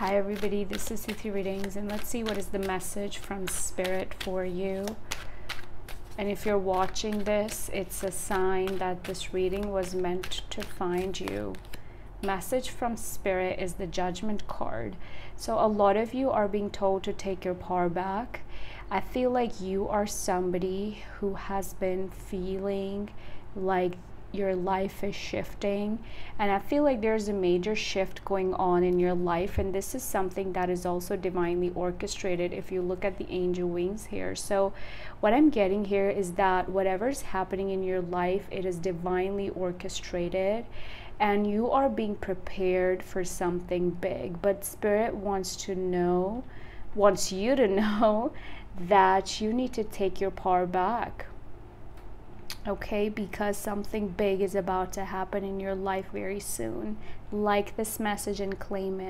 Hi everybody, this is 33 Readings and let's see what is the message from Spirit for you. And if you're watching this, it's a sign that this reading was meant to find you. Message from Spirit is the Judgment card. So a lot of you are being told to take your power back. I feel like you are somebody who has been feeling like your life is shifting. And i feel like there's a major shift going on in your life. And this is something that is also divinely orchestrated if you look at the angel wings here. So what i'm getting here is that whatever's happening in your life it is divinely orchestrated. And you are being prepared for something big. But spirit wants to know wants you to know that you need to take your power back okay? Because something big is about to happen in your life very soon. Like this message and claim it